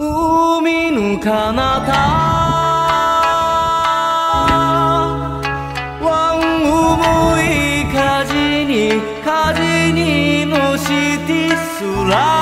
海の彼方。ワンい火事に火事にのして空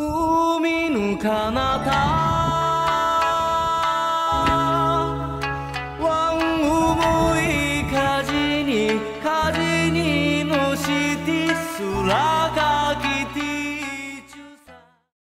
海の彼方